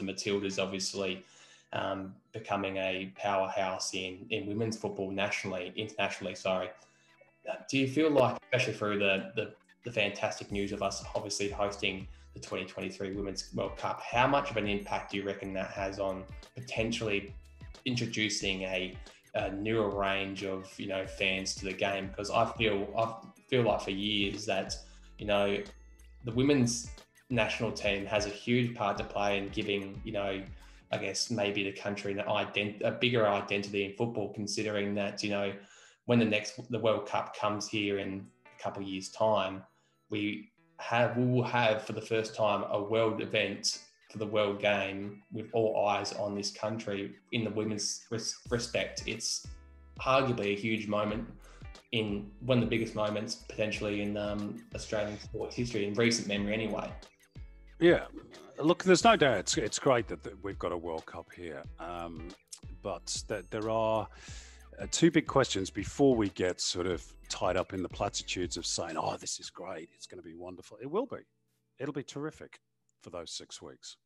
the Matildas obviously um, becoming a powerhouse in, in women's football nationally, internationally, sorry. Uh, do you feel like, especially through the, the, the fantastic news of us obviously hosting the 2023 Women's World Cup, how much of an impact do you reckon that has on potentially introducing a, a newer range of you know fans to the game? Because I feel I feel like for years that you know the women's national team has a huge part to play in giving you know I guess maybe the country an ident- a bigger identity in football, considering that you know when the next the World Cup comes here in a couple of years' time, we have we will have for the first time a world event for the world game with all eyes on this country in the women's res- respect. It's arguably a huge moment in one of the biggest moments potentially in um, Australian sports history in recent memory, anyway. Yeah, look, there's no doubt it's, it's great that, that we've got a World Cup here, um, but that there are uh, two big questions before we get sort of tied up in the platitudes of saying, "Oh, this is great, it's going to be wonderful." It will be, it'll be terrific for those six weeks.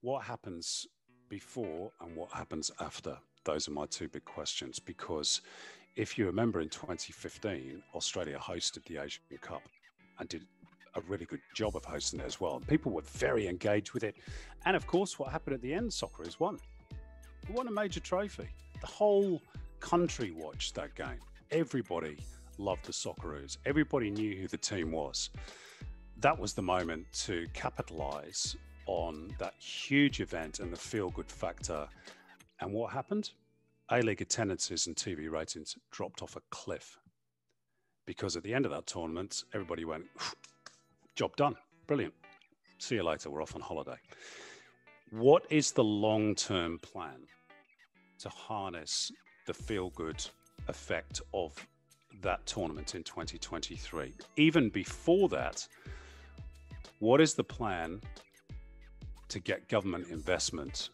What happens before and what happens after? Those are my two big questions because if you remember in 2015, Australia hosted the Asian Cup and did a really good job of hosting it as well. And people were very engaged with it. And of course, what happened at the end, Socceroos won. We won a major trophy. The whole country watched that game. Everybody loved the Socceroos. Everybody knew who the team was. That was the moment to capitalize on that huge event and the feel good factor. And what happened? A League attendances and TV ratings dropped off a cliff because at the end of that tournament, everybody went, job done. Brilliant. See you later. We're off on holiday. What is the long term plan to harness the feel good effect of that tournament in 2023? Even before that, what is the plan to get government investment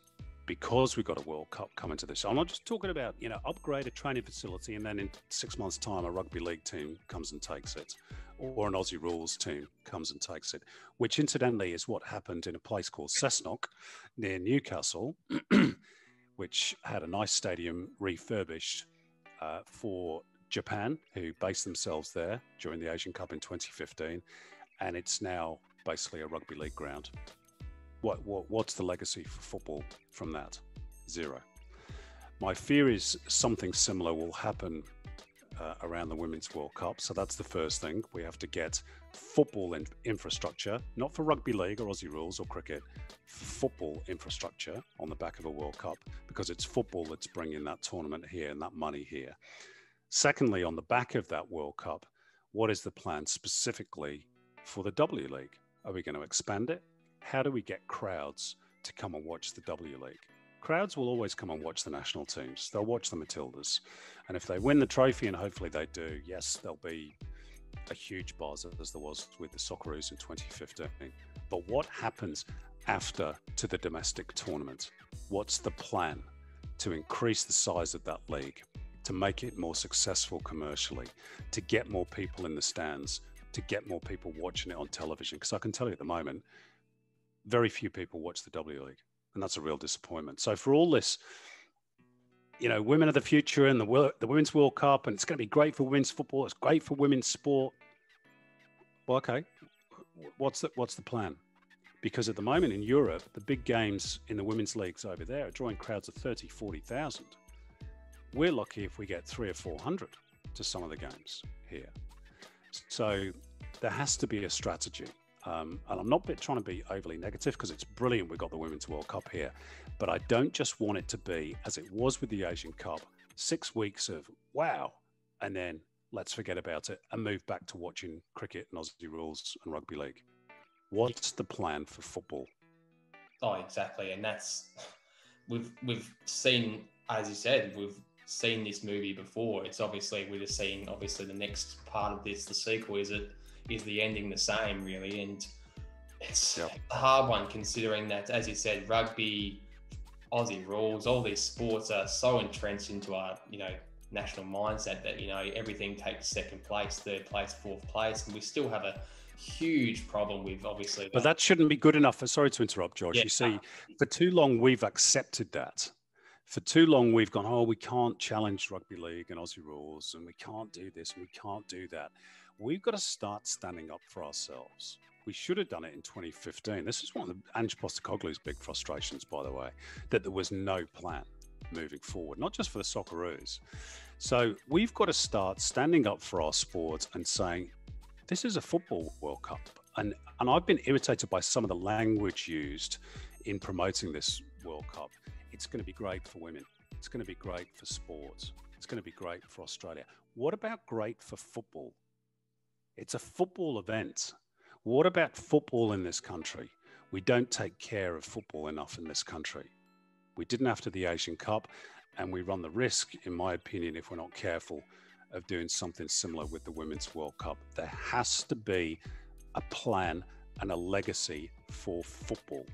because we've got a World Cup coming to this. I'm not just talking about, you know, upgrade a training facility and then in six months' time a rugby league team comes and takes it, or an Aussie rules team comes and takes it, which incidentally is what happened in a place called Cessnock near Newcastle, which had a nice stadium refurbished uh, for Japan, who based themselves there during the Asian Cup in 2015, and it's now basically a rugby league ground what, what what's the legacy for football from that? Zero. My fear is something similar will happen uh, around the Women's World Cup. So that's the first thing. We have to get football in- infrastructure, not for rugby league or Aussie rules or cricket, football infrastructure on the back of a World Cup because it's football that's bringing that tournament here and that money here. Secondly, on the back of that World Cup, what is the plan specifically for the W League? Are we going to expand it? How do we get crowds to come and watch the W League? Crowds will always come and watch the national teams. They'll watch the Matildas. And if they win the trophy, and hopefully they do, yes, there'll be a huge buzz as there was with the Socceroos in 2015. But what happens after to the domestic tournament? What's the plan to increase the size of that league, to make it more successful commercially, to get more people in the stands, to get more people watching it on television? Because I can tell you at the moment, very few people watch the W League, and that's a real disappointment. So for all this, you know, women of the future and the the Women's World Cup, and it's going to be great for women's football. It's great for women's sport. Well, okay, what's the what's the plan? Because at the moment in Europe, the big games in the women's leagues over there are drawing crowds of 30, 40,000. We're lucky if we get three or 400 to some of the games here. So there has to be a strategy. Um, and I'm not trying to be overly negative because it's brilliant we've got the Women's World Cup here. But I don't just want it to be, as it was with the Asian Cup, six weeks of wow, and then let's forget about it and move back to watching cricket and Aussie rules and rugby league. What's the plan for football? Oh, exactly. And that's, we've, we've seen, as you said, we've seen this movie before. It's obviously, we're just seeing, obviously, the next part of this, the sequel, is it is the ending the same really and it's yep. a hard one considering that as you said rugby aussie rules all these sports are so entrenched into our you know national mindset that you know everything takes second place third place fourth place and we still have a huge problem with obviously. But that shouldn't be good enough. For, Sorry to interrupt, Josh. Yeah. You see, for too long we've accepted that. For too long we've gone, oh, we can't challenge rugby league and Aussie rules, and we can't do this, and we can't do that. We've got to start standing up for ourselves. We should have done it in 2015. This is one of the Ange Postecoglou's big frustrations, by the way, that there was no plan moving forward, not just for the Socceroos. So we've got to start standing up for our sport and saying, this is a football World Cup. And, and I've been irritated by some of the language used in promoting this World Cup. It's going to be great for women. It's going to be great for sports. It's going to be great for Australia. What about great for football? It's a football event. What about football in this country? We don't take care of football enough in this country. We didn't after the Asian Cup, and we run the risk, in my opinion, if we're not careful, of doing something similar with the Women's World Cup. There has to be a plan and a legacy for football.